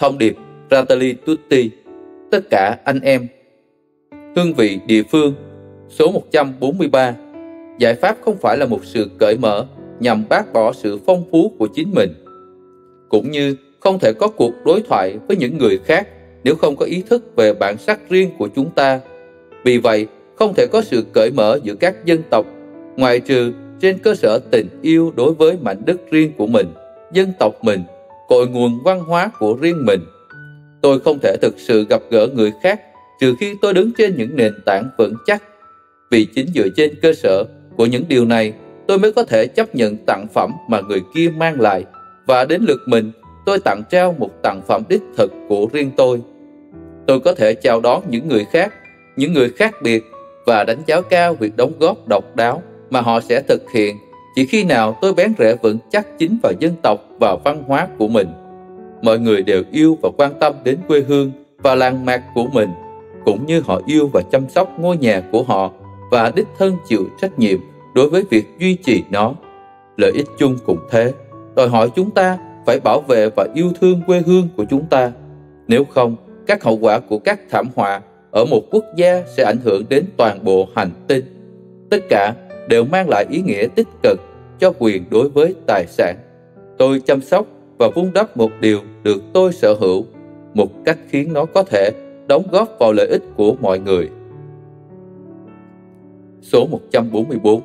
Thông điệp Fratelli Tutti, tất cả anh em. Hương vị địa phương, số 143. Giải pháp không phải là một sự cởi mở nhằm bác bỏ sự phong phú của chính mình. Cũng như không thể có cuộc đối thoại với những người khác nếu không có ý thức về bản sắc riêng của chúng ta. Vì vậy, không thể có sự cởi mở giữa các dân tộc, ngoại trừ trên cơ sở tình yêu đối với mảnh đất riêng của mình, dân tộc mình, cội nguồn văn hóa của riêng mình. Tôi không thể thực sự gặp gỡ người khác trừ khi tôi đứng trên những nền tảng vững chắc. Vì chính dựa trên cơ sở của những điều này, tôi mới có thể chấp nhận tặng phẩm mà người kia mang lại và đến lượt mình tôi tặng trao một tặng phẩm đích thực của riêng tôi. Tôi có thể chào đón những người khác, những người khác biệt và đánh giá cao việc đóng góp độc đáo mà họ sẽ thực hiện chỉ khi nào tôi bén rễ vững chắc chính vào dân tộc và văn hóa của mình. Mọi người đều yêu và quan tâm đến quê hương và làng mạc của mình, cũng như họ yêu và chăm sóc ngôi nhà của họ và đích thân chịu trách nhiệm đối với việc duy trì nó. Lợi ích chung cũng thế, đòi hỏi chúng ta phải bảo vệ và yêu thương quê hương của chúng ta. Nếu không, các hậu quả của các thảm họa ở một quốc gia sẽ ảnh hưởng đến toàn bộ hành tinh. Tất cả đều mang lại ý nghĩa tích cực cho quyền đối với tài sản. Tôi chăm sóc và vun đắp một điều được tôi sở hữu, một cách khiến nó có thể đóng góp vào lợi ích của mọi người. Số 144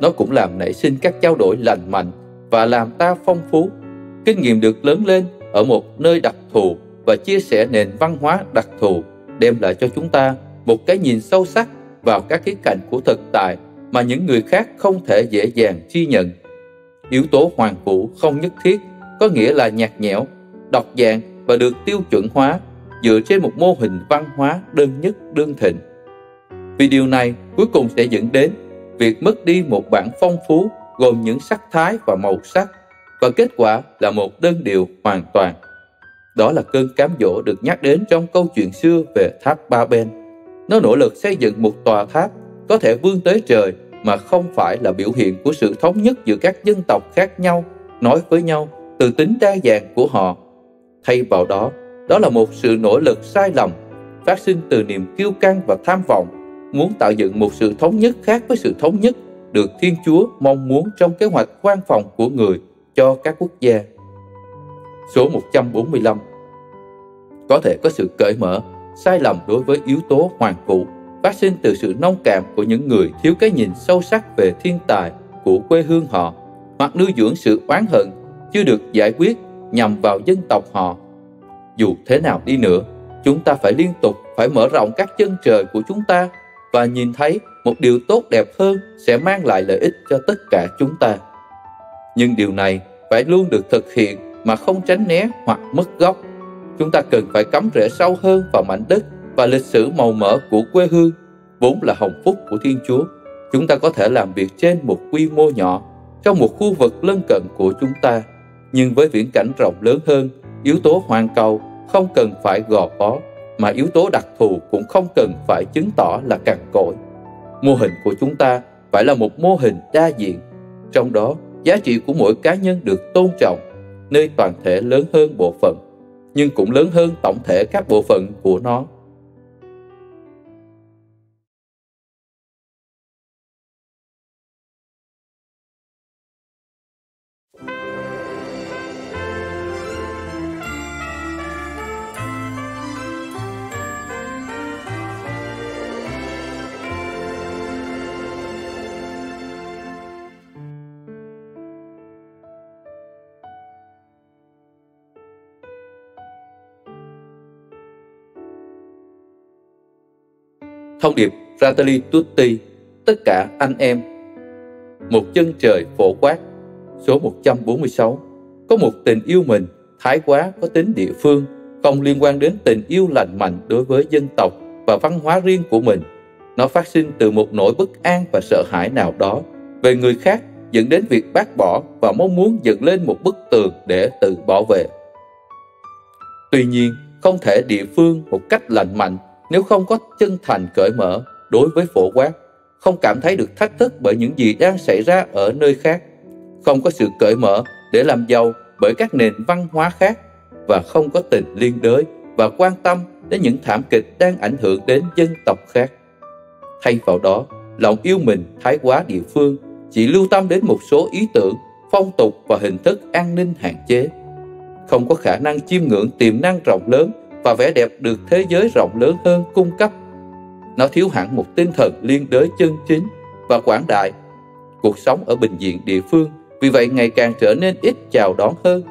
Nó cũng làm nảy sinh các trao đổi lành mạnh và làm ta phong phú. Kinh nghiệm được lớn lên ở một nơi đặc thù và chia sẻ nền văn hóa đặc thù đem lại cho chúng ta một cái nhìn sâu sắc vào các khía cạnh của thực tại mà những người khác không thể dễ dàng chi nhận. Yếu tố hoàn vũ không nhất thiết có nghĩa là nhạt nhẽo, độc dạng và được tiêu chuẩn hóa dựa trên một mô hình văn hóa đơn nhất đơn thịnh. Vì điều này cuối cùng sẽ dẫn đến việc mất đi một bản phong phú gồm những sắc thái và màu sắc và kết quả là một đơn điệu hoàn toàn. Đó là cơn cám dỗ được nhắc đến trong câu chuyện xưa về tháp Ba Ben. Nó nỗ lực xây dựng một tòa tháp có thể vươn tới trời mà không phải là biểu hiện của sự thống nhất giữa các dân tộc khác nhau nói với nhau từ tính đa dạng của họ. Thay vào đó, đó là một sự nỗ lực sai lầm phát sinh từ niềm kiêu căng và tham vọng muốn tạo dựng một sự thống nhất khác với sự thống nhất được Thiên Chúa mong muốn trong kế hoạch quan phòng của người cho các quốc gia. Số 145 Có thể có sự cởi mở, sai lầm đối với yếu tố hoàng vũ phát sinh từ sự nông cạn của những người thiếu cái nhìn sâu sắc về thiên tài của quê hương họ hoặc nuôi dưỡng sự oán hận chưa được giải quyết nhằm vào dân tộc họ. Dù thế nào đi nữa, chúng ta phải liên tục phải mở rộng các chân trời của chúng ta và nhìn thấy một điều tốt đẹp hơn sẽ mang lại lợi ích cho tất cả chúng ta. Nhưng điều này phải luôn được thực hiện mà không tránh né hoặc mất gốc. Chúng ta cần phải cắm rễ sâu hơn vào mảnh đất và lịch sử màu mỡ của quê hương, vốn là hồng phúc của Thiên Chúa. Chúng ta có thể làm việc trên một quy mô nhỏ, trong một khu vực lân cận của chúng ta, nhưng với viễn cảnh rộng lớn hơn, yếu tố hoàn cầu không cần phải gò bó, mà yếu tố đặc thù cũng không cần phải chứng tỏ là cằn cỗi. Mô hình của chúng ta phải là một mô hình đa diện, trong đó giá trị của mỗi cá nhân được tôn trọng, nơi toàn thể lớn hơn bộ phận, nhưng cũng lớn hơn tổng thể các bộ phận của nó. Thông điệp Fratelli Tutti, tất cả anh em. Một chân trời phổ quát, số 146. Có một tình yêu mình, thái quá có tính địa phương, không liên quan đến tình yêu lành mạnh đối với dân tộc và văn hóa riêng của mình. Nó phát sinh từ một nỗi bất an và sợ hãi nào đó về người khác dẫn đến việc bác bỏ và mong muốn dựng lên một bức tường để tự bảo vệ. Tuy nhiên, không thể địa phương một cách lành mạnh nếu không có chân thành cởi mở đối với phổ quát, không cảm thấy được thách thức bởi những gì đang xảy ra ở nơi khác, không có sự cởi mở để làm giàu bởi các nền văn hóa khác và không có tình liên đới và quan tâm đến những thảm kịch đang ảnh hưởng đến dân tộc khác. Thay vào đó, lòng yêu mình thái quá địa phương chỉ lưu tâm đến một số ý tưởng, phong tục và hình thức an ninh hạn chế. Không có khả năng chiêm ngưỡng tiềm năng rộng lớn và vẻ đẹp được thế giới rộng lớn hơn cung cấp. Nó thiếu hẳn một tinh thần liên đới chân chính và quảng đại. Cuộc sống ở bình diện địa phương vì vậy ngày càng trở nên ít chào đón hơn.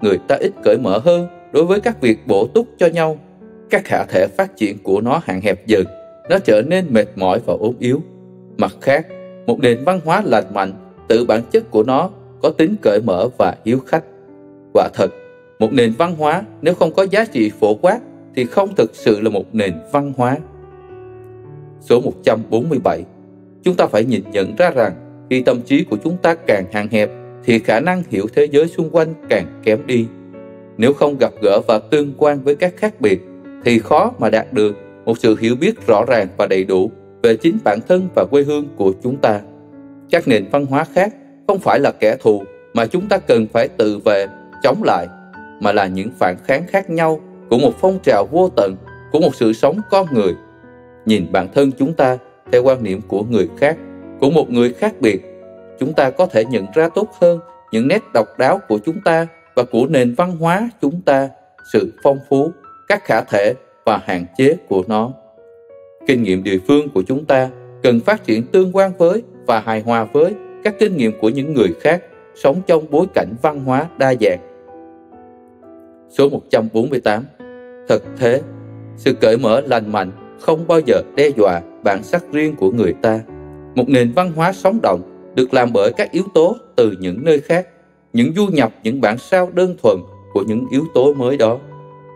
Người ta ít cởi mở hơn đối với các việc bổ túc cho nhau. Các khả thể phát triển của nó hạn hẹp dần, nó trở nên mệt mỏi và ốm yếu. Mặt khác, một nền văn hóa lành mạnh, tự bản chất của nó có tính cởi mở và hiếu khách. Quả thật, một nền văn hóa nếu không có giá trị phổ quát thì không thực sự là một nền văn hóa. Số 147 Chúng ta phải nhìn nhận ra rằng khi tâm trí của chúng ta càng hạn hẹp thì khả năng hiểu thế giới xung quanh càng kém đi. Nếu không gặp gỡ và tương quan với các khác biệt thì khó mà đạt được một sự hiểu biết rõ ràng và đầy đủ về chính bản thân và quê hương của chúng ta. Các nền văn hóa khác không phải là kẻ thù mà chúng ta cần phải tự vệ, chống lại, mà là những phản kháng khác nhau của một phong trào vô tận, của một sự sống con người. Nhìn bản thân chúng ta theo quan niệm của người khác, của một người khác biệt, chúng ta có thể nhận ra tốt hơn những nét độc đáo của chúng ta và của nền văn hóa chúng ta, sự phong phú, các khả thể và hạn chế của nó. Kinh nghiệm địa phương của chúng ta cần phát triển tương quan với và hài hòa với các kinh nghiệm của những người khác sống trong bối cảnh văn hóa đa dạng. Số 148 Thật thế, sự cởi mở lành mạnh không bao giờ đe dọa bản sắc riêng của người ta. Một nền văn hóa sống động được làm bởi các yếu tố từ những nơi khác, những du nhập những bản sao đơn thuần của những yếu tố mới đó,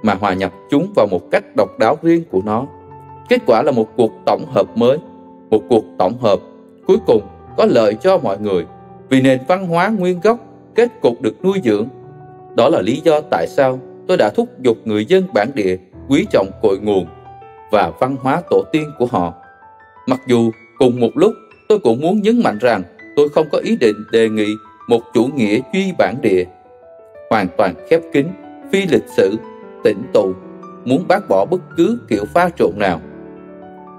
mà hòa nhập chúng vào một cách độc đáo riêng của nó. Kết quả là một cuộc tổng hợp mới, một cuộc tổng hợp cuối cùng có lợi cho mọi người vì nền văn hóa nguyên gốc kết cục được nuôi dưỡng. Đó là lý do tại sao tôi đã thúc giục người dân bản địa quý trọng cội nguồn và văn hóa tổ tiên của họ. Mặc dù cùng một lúc tôi cũng muốn nhấn mạnh rằng tôi không có ý định đề nghị một chủ nghĩa duy bản địa hoàn toàn khép kín, phi lịch sử, tĩnh tụ, muốn bác bỏ bất cứ kiểu pha trộn nào.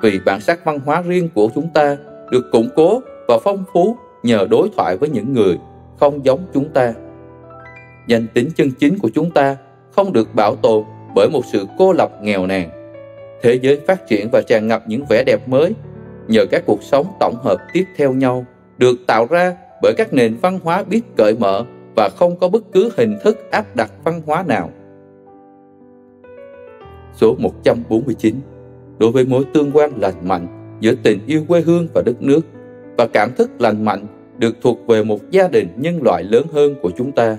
Vì bản sắc văn hóa riêng của chúng ta được củng cố và phong phú nhờ đối thoại với những người không giống chúng ta. Danh tính chân chính của chúng ta không được bảo tồn bởi một sự cô lập nghèo nàn. Thế giới phát triển và tràn ngập những vẻ đẹp mới nhờ các cuộc sống tổng hợp tiếp theo nhau được tạo ra bởi các nền văn hóa biết cởi mở và không có bất cứ hình thức áp đặt văn hóa nào. Số 149 Đối với mối tương quan lành mạnh giữa tình yêu quê hương và đất nước và cảm thức lành mạnh được thuộc về một gia đình nhân loại lớn hơn của chúng ta.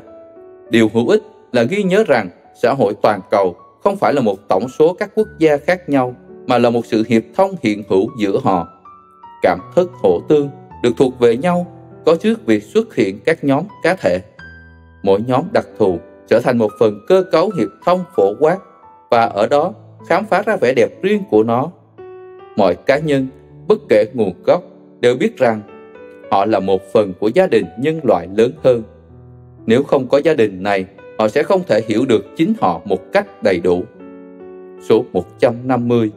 Điều hữu ích là ghi nhớ rằng xã hội toàn cầu không phải là một tổng số các quốc gia khác nhau mà là một sự hiệp thông hiện hữu giữa họ. Cảm thức hỗ tương được thuộc về nhau có trước việc xuất hiện các nhóm cá thể. Mỗi nhóm đặc thù trở thành một phần cơ cấu hiệp thông phổ quát và ở đó khám phá ra vẻ đẹp riêng của nó. Mọi cá nhân, bất kể nguồn gốc, đều biết rằng họ là một phần của gia đình nhân loại lớn hơn. Nếu không có gia đình này, họ sẽ không thể hiểu được chính họ một cách đầy đủ. Số 150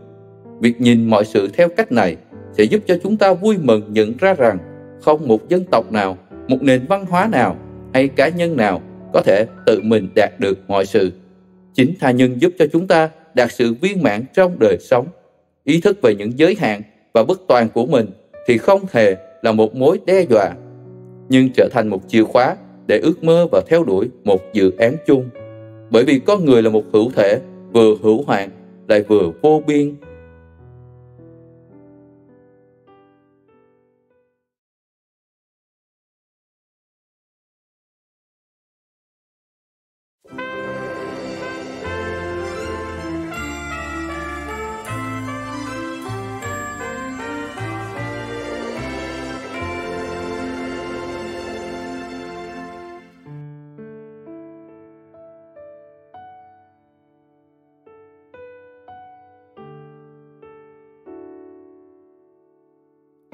Việc nhìn mọi sự theo cách này sẽ giúp cho chúng ta vui mừng nhận ra rằng không một dân tộc nào, một nền văn hóa nào hay cá nhân nào có thể tự mình đạt được mọi sự. Chính tha nhân giúp cho chúng ta đạt sự viên mãn trong đời sống. Ý thức về những giới hạn và bất toàn của mình thì không hề là một mối đe dọa, nhưng trở thành một chìa khóa để ước mơ và theo đuổi một dự án chung. Bởi vì con người là một hữu thể, vừa hữu hạn, lại vừa vô biên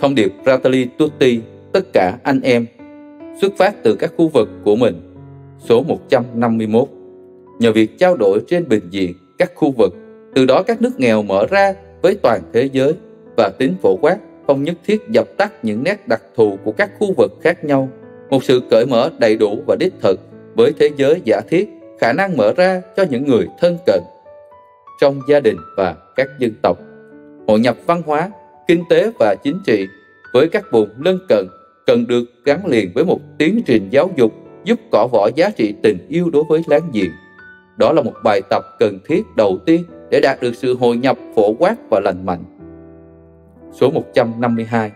Thông điệp Fratelli Tutti, tất cả anh em, xuất phát từ các khu vực của mình. Số 151 Nhờ việc trao đổi trên bình diện các khu vực, từ đó các nước nghèo mở ra với toàn thế giới và tính phổ quát không nhất thiết dập tắt những nét đặc thù của các khu vực khác nhau. Một sự cởi mở đầy đủ và đích thực với thế giới giả thiết khả năng mở ra cho những người thân cận trong gia đình và các dân tộc. Hội nhập văn hóa, kinh tế và chính trị với các vùng lân cận cần được gắn liền với một tiến trình giáo dục giúp cỏ vỏ giá trị tình yêu đối với láng giềng. Đó là một bài tập cần thiết đầu tiên để đạt được sự hội nhập phổ quát và lành mạnh. Số 152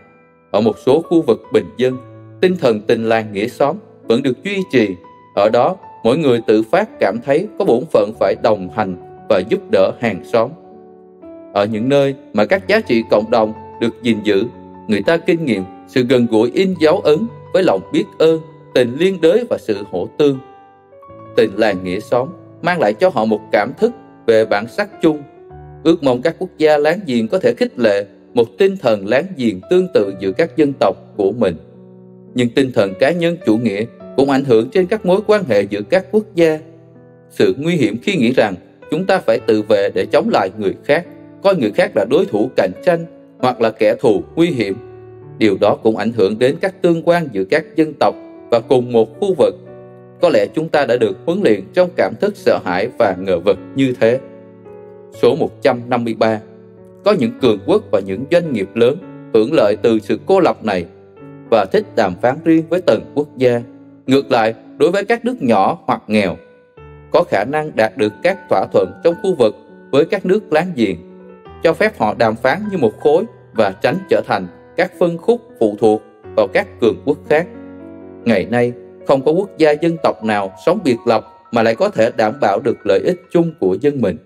Ở một số khu vực bình dân, tinh thần tình làng nghĩa xóm vẫn được duy trì. Ở đó, mỗi người tự phát cảm thấy có bổn phận phải đồng hành và giúp đỡ hàng xóm. Ở những nơi mà các giá trị cộng đồng được gìn giữ, người ta kinh nghiệm sự gần gũi in dấu ấn với lòng biết ơn, tình liên đới và sự hỗ tương. Tình làng nghĩa xóm mang lại cho họ một cảm thức về bản sắc chung. Ước mong các quốc gia láng giềng có thể khích lệ một tinh thần láng giềng tương tự giữa các dân tộc của mình. Nhưng tinh thần cá nhân chủ nghĩa cũng ảnh hưởng trên các mối quan hệ giữa các quốc gia. Sự nguy hiểm khi nghĩ rằng chúng ta phải tự vệ để chống lại người khác, coi người khác là đối thủ cạnh tranh hoặc là kẻ thù nguy hiểm. Điều đó cũng ảnh hưởng đến các tương quan giữa các dân tộc và cùng một khu vực. Có lẽ chúng ta đã được huấn luyện trong cảm thức sợ hãi và ngờ vực như thế. Số 153 Có những cường quốc và những doanh nghiệp lớn hưởng lợi từ sự cô lập này và thích đàm phán riêng với từng quốc gia. Ngược lại, đối với các nước nhỏ hoặc nghèo, có khả năng đạt được các thỏa thuận trong khu vực với các nước láng giềng, cho phép họ đàm phán như một khối và tránh trở thành các phân khúc phụ thuộc vào các cường quốc khác. Ngày nay, không có quốc gia dân tộc nào sống biệt lập mà lại có thể đảm bảo được lợi ích chung của dân mình.